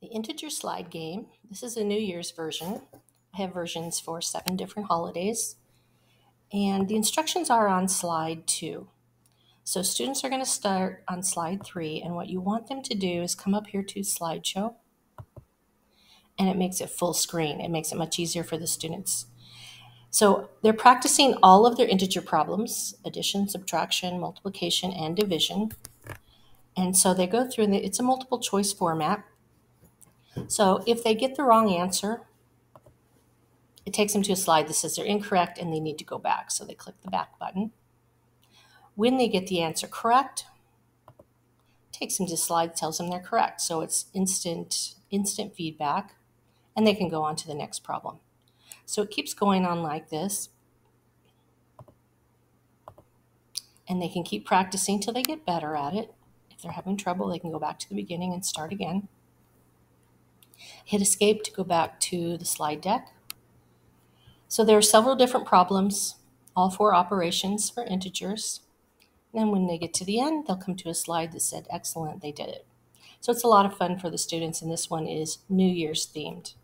the integer slide game. This is a New Year's version. I have versions for seven different holidays. And the instructions are on slide two. So students are going to start on slide three, and what you want them to do is come up here to slideshow, and it makes it full screen. It makes it much easier for the students. So they're practicing all of their integer problems, addition, subtraction, multiplication, and division. And so they go through, and it's a multiple choice format. So if they get the wrong answer, it takes them to a slide that says they're incorrect and they need to go back. So they click the back button. When they get the answer correct, takes them to a slide that tells them they're correct. So it's instant, instant feedback, and they can go on to the next problem. So it keeps going on like this. And they can keep practicing till they get better at it. If they're having trouble, they can go back to the beginning and start again. Hit escape to go back to the slide deck. So there are several different problems, all four operations for integers. And when they get to the end, they'll come to a slide that said, excellent, they did it. So it's a lot of fun for the students, and this one is New Year's themed.